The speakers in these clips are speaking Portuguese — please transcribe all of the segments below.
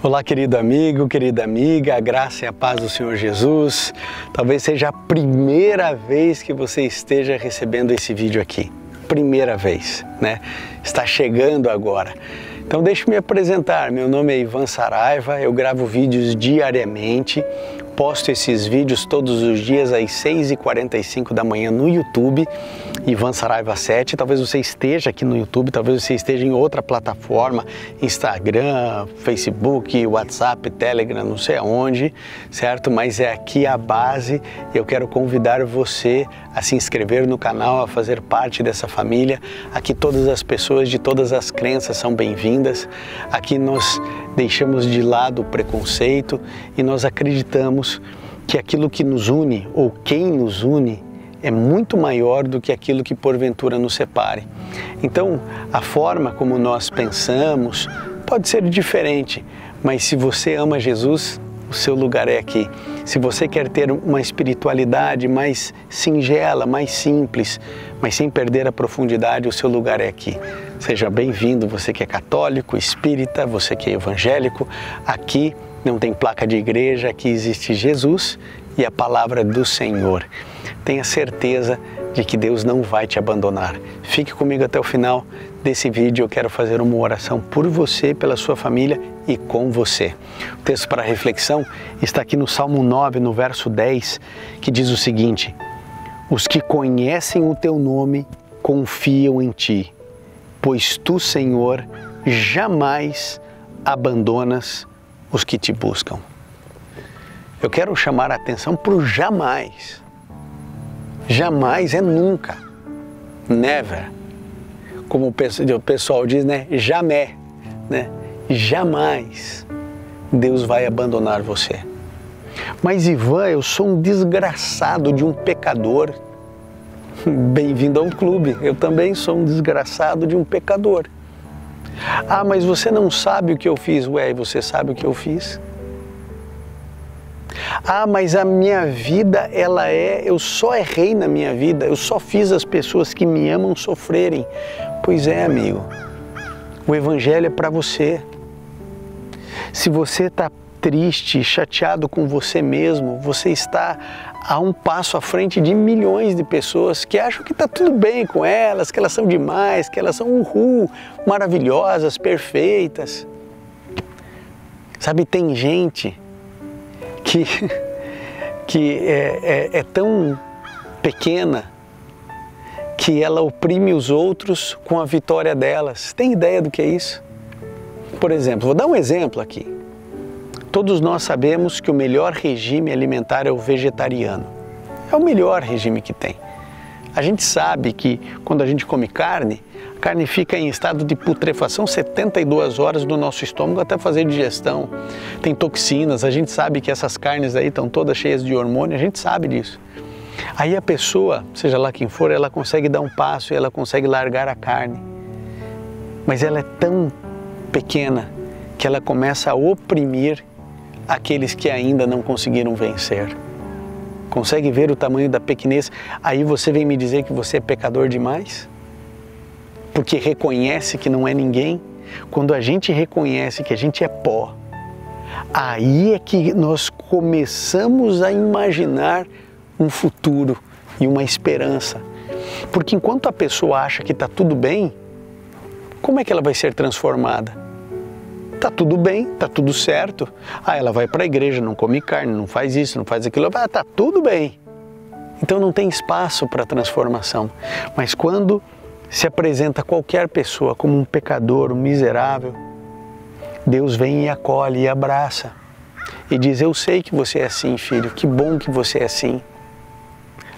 Olá, querido amigo, querida amiga, a graça e a paz do Senhor Jesus. Talvez seja a primeira vez que você esteja recebendo esse vídeo aqui. Primeira vez, né? Está chegando agora. Então, deixe-me apresentar. Meu nome é Ivan Saraiva, eu gravo vídeos diariamente posto esses vídeos todos os dias às 6h45 da manhã no YouTube, Ivan Saraiva 7. Talvez você esteja aqui no YouTube, talvez você esteja em outra plataforma, Instagram, Facebook, WhatsApp, Telegram, não sei aonde, certo? Mas é aqui a base. Eu quero convidar você a se inscrever no canal, a fazer parte dessa família. Aqui todas as pessoas de todas as crenças são bem-vindas. Aqui nós deixamos de lado o preconceito e nós acreditamos que aquilo que nos une ou quem nos une é muito maior do que aquilo que porventura nos separe. Então, a forma como nós pensamos pode ser diferente, mas se você ama Jesus, o seu lugar é aqui. Se você quer ter uma espiritualidade mais singela, mais simples, mas sem perder a profundidade, o seu lugar é aqui. Seja bem-vindo, você que é católico, espírita, você que é evangélico. Aqui não tem placa de igreja, aqui existe Jesus e a palavra do Senhor. Tenha certeza de que Deus não vai te abandonar. Fique comigo até o final desse vídeo. Eu quero fazer uma oração por você, pela sua família e com você. O texto para reflexão está aqui no Salmo 9, no verso 10, que diz o seguinte: Os que conhecem o teu nome confiam em ti pois tu, Senhor, jamais abandonas os que te buscam. Eu quero chamar a atenção para o jamais. Jamais é nunca. Never. Como o pessoal diz, né? Jamais. Né? Jamais Deus vai abandonar você. Mas Ivan, eu sou um desgraçado de um pecador Bem-vindo ao clube. Eu também sou um desgraçado de um pecador. Ah, mas você não sabe o que eu fiz. Ué, você sabe o que eu fiz? Ah, mas a minha vida, ela é, eu só errei na minha vida, eu só fiz as pessoas que me amam sofrerem. Pois é, amigo. O evangelho é para você. Se você está triste, chateado com você mesmo, você está a um passo à frente de milhões de pessoas que acham que está tudo bem com elas, que elas são demais, que elas são uhul, maravilhosas, perfeitas. Sabe, tem gente que, que é, é, é tão pequena que ela oprime os outros com a vitória delas. Tem ideia do que é isso? Por exemplo, vou dar um exemplo aqui. Todos nós sabemos que o melhor regime alimentar é o vegetariano. É o melhor regime que tem. A gente sabe que quando a gente come carne, a carne fica em estado de putrefação 72 horas no nosso estômago até fazer digestão. Tem toxinas, a gente sabe que essas carnes aí estão todas cheias de hormônio, a gente sabe disso. Aí a pessoa, seja lá quem for, ela consegue dar um passo e ela consegue largar a carne. Mas ela é tão pequena que ela começa a oprimir aqueles que ainda não conseguiram vencer. Consegue ver o tamanho da pequenez? Aí você vem me dizer que você é pecador demais? Porque reconhece que não é ninguém? Quando a gente reconhece que a gente é pó, aí é que nós começamos a imaginar um futuro e uma esperança. Porque enquanto a pessoa acha que está tudo bem, como é que ela vai ser transformada? Tá tudo bem, tá tudo certo. Ah, ela vai para a igreja, não come carne, não faz isso, não faz aquilo. Ah, tá tudo bem. Então não tem espaço para transformação. Mas quando se apresenta qualquer pessoa como um pecador, um miserável, Deus vem e acolhe e abraça e diz: Eu sei que você é assim, filho, que bom que você é assim.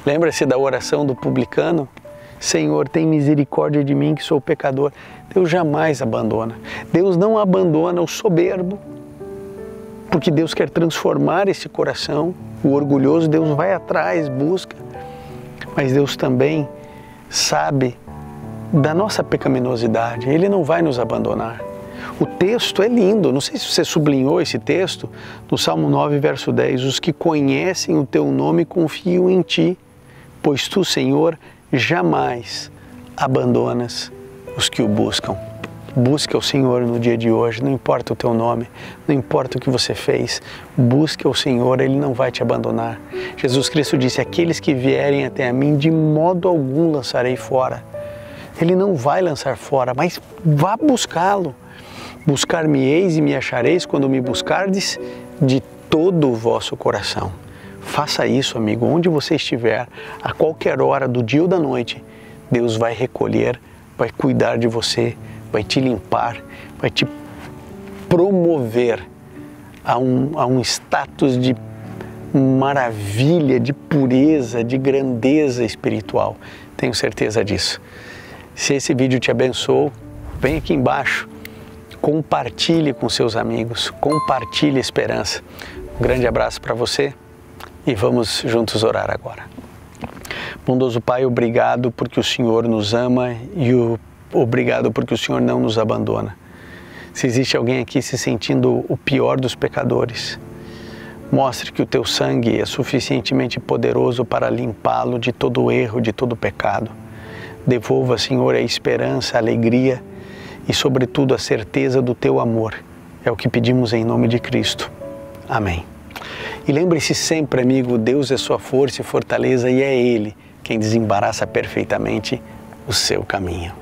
Lembra-se da oração do publicano? Senhor, tem misericórdia de mim que sou pecador. Deus jamais abandona. Deus não abandona o soberbo, porque Deus quer transformar esse coração. O orgulhoso, Deus vai atrás, busca. Mas Deus também sabe da nossa pecaminosidade. Ele não vai nos abandonar. O texto é lindo, não sei se você sublinhou esse texto, no Salmo 9, verso 10: Os que conhecem o teu nome confiam em ti, pois tu, Senhor, jamais abandonas os que o buscam. Busque o Senhor no dia de hoje, não importa o teu nome, não importa o que você fez, busque o Senhor, Ele não vai te abandonar. Jesus Cristo disse: Aqueles que vierem até a mim, de modo algum lançarei fora. Ele não vai lançar fora, mas vá buscá-lo. Buscar-me-eis e me achareis quando me buscardes de todo o vosso coração. Faça isso, amigo, onde você estiver, a qualquer hora do dia ou da noite, Deus vai recolher, vai cuidar de você, vai te limpar, vai te promover a um, a um status de maravilha, de pureza, de grandeza espiritual. Tenho certeza disso. Se esse vídeo te abençoou, vem aqui embaixo, compartilhe com seus amigos, compartilhe esperança. Um grande abraço para você e vamos juntos orar agora. Bondoso Pai, obrigado porque o Senhor nos ama e o, obrigado porque o Senhor não nos abandona. Se existe alguém aqui se sentindo o pior dos pecadores, mostre que o teu sangue é suficientemente poderoso para limpá-lo de todo erro, de todo pecado. Devolva, Senhor, a esperança, a alegria e, sobretudo, a certeza do teu amor. É o que pedimos em nome de Cristo. Amém. E lembre-se sempre, amigo, Deus é sua força e fortaleza e é Ele quem desembaraça perfeitamente o seu caminho.